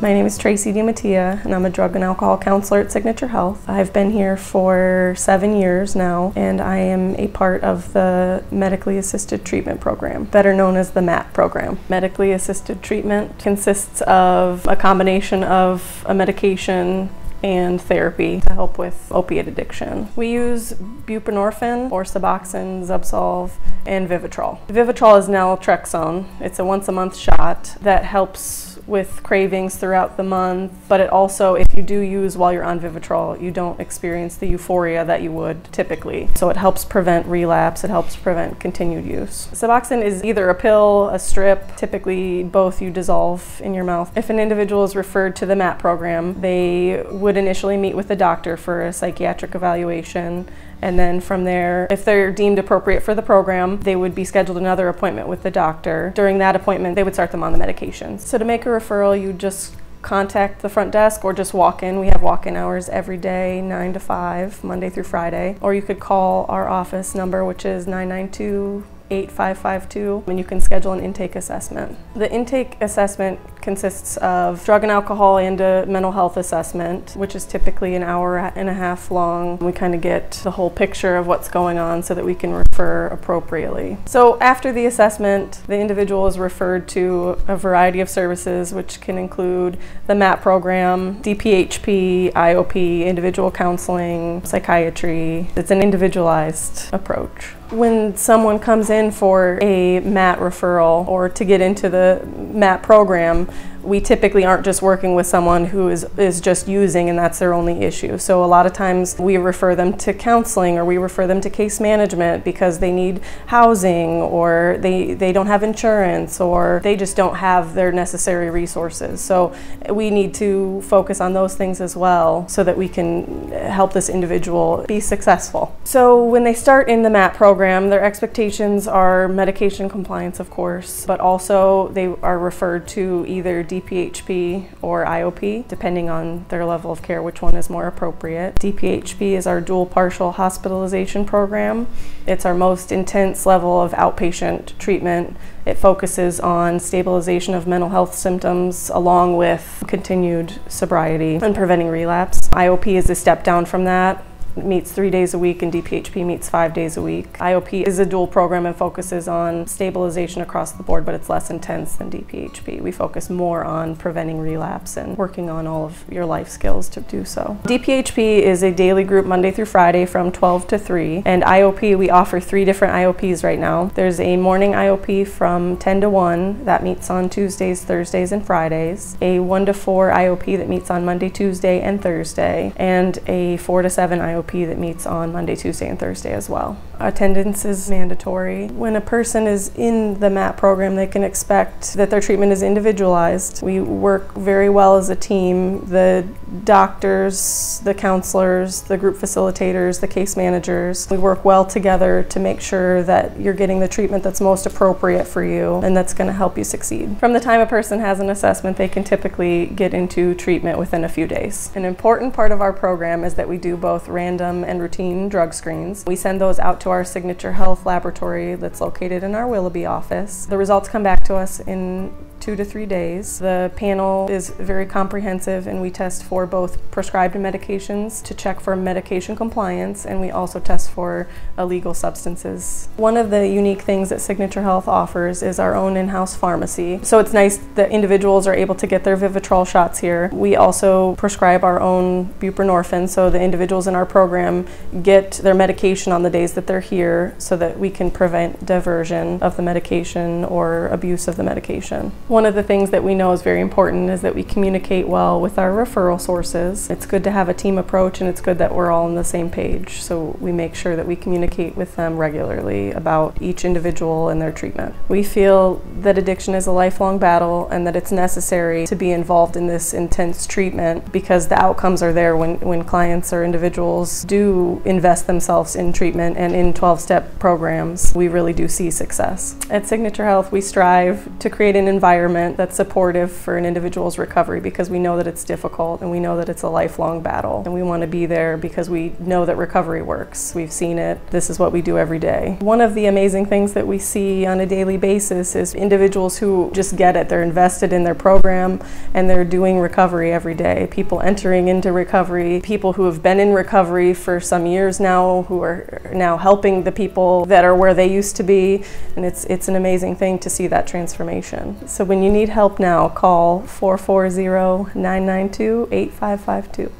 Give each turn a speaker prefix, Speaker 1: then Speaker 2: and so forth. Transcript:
Speaker 1: My name is Tracy DiMattia, and I'm a drug and alcohol counselor at Signature Health. I've been here for seven years now, and I am a part of the Medically Assisted Treatment Program, better known as the MAT program. Medically assisted treatment consists of a combination of a medication and therapy to help with opiate addiction. We use buprenorphine or Suboxone, Zubsolv, and Vivitrol. Vivitrol is naltrexone. It's a once a month shot that helps with cravings throughout the month, but it also, if you do use while you're on Vivitrol, you don't experience the euphoria that you would typically. So it helps prevent relapse, it helps prevent continued use. Suboxone is either a pill, a strip, typically both you dissolve in your mouth. If an individual is referred to the MAT program, they would initially meet with a doctor for a psychiatric evaluation and then from there, if they're deemed appropriate for the program, they would be scheduled another appointment with the doctor. During that appointment, they would start them on the medications. So to make a referral, you just contact the front desk or just walk in. We have walk in hours every day, 9 to 5, Monday through Friday. Or you could call our office number, which is 992 8552 and you can schedule an intake assessment. The intake assessment consists of drug and alcohol and a mental health assessment, which is typically an hour and a half long. We kind of get the whole picture of what's going on so that we can refer appropriately. So after the assessment, the individual is referred to a variety of services, which can include the MAT program, DPHP, IOP, individual counseling, psychiatry. It's an individualized approach when someone comes in for a MAT referral or to get into the MAT program, we typically aren't just working with someone who is, is just using and that's their only issue. So a lot of times we refer them to counseling or we refer them to case management because they need housing or they, they don't have insurance or they just don't have their necessary resources. So we need to focus on those things as well so that we can help this individual be successful. So when they start in the MAT program, their expectations are medication compliance, of course, but also they are referred to either DPHP or IOP, depending on their level of care, which one is more appropriate. DPHP is our dual partial hospitalization program. It's our most intense level of outpatient treatment. It focuses on stabilization of mental health symptoms along with continued sobriety and preventing relapse. IOP is a step down from that meets three days a week and DPHP meets five days a week. IOP is a dual program and focuses on stabilization across the board, but it's less intense than DPHP. We focus more on preventing relapse and working on all of your life skills to do so. DPHP is a daily group Monday through Friday from 12 to 3, and IOP, we offer three different IOPs right now. There's a morning IOP from 10 to 1 that meets on Tuesdays, Thursdays, and Fridays, a 1 to 4 IOP that meets on Monday, Tuesday, and Thursday, and a 4 to 7 IOP that meets on Monday, Tuesday, and Thursday as well. Attendance is mandatory. When a person is in the MAT program, they can expect that their treatment is individualized. We work very well as a team. The doctors, the counselors, the group facilitators, the case managers, we work well together to make sure that you're getting the treatment that's most appropriate for you and that's going to help you succeed. From the time a person has an assessment, they can typically get into treatment within a few days. An important part of our program is that we do both random random and routine drug screens. We send those out to our Signature Health laboratory that's located in our Willoughby office. The results come back to us in two to three days. The panel is very comprehensive and we test for both prescribed medications to check for medication compliance and we also test for illegal substances. One of the unique things that Signature Health offers is our own in-house pharmacy. So it's nice that individuals are able to get their Vivitrol shots here. We also prescribe our own buprenorphine so the individuals in our program get their medication on the days that they're here so that we can prevent diversion of the medication or abuse of the medication. One of the things that we know is very important is that we communicate well with our referral sources. It's good to have a team approach and it's good that we're all on the same page. So we make sure that we communicate with them regularly about each individual and their treatment. We feel that addiction is a lifelong battle and that it's necessary to be involved in this intense treatment because the outcomes are there when, when clients or individuals do invest themselves in treatment and in 12-step programs. We really do see success. At Signature Health, we strive to create an environment that's supportive for an individual's recovery because we know that it's difficult and we know that it's a lifelong battle. And we want to be there because we know that recovery works. We've seen it. This is what we do every day. One of the amazing things that we see on a daily basis is individuals who just get it. They're invested in their program and they're doing recovery every day. People entering into recovery, people who have been in recovery for some years now who are now helping the people that are where they used to be. And it's, it's an amazing thing to see that transformation. So when you need help now, call 440 992 8552.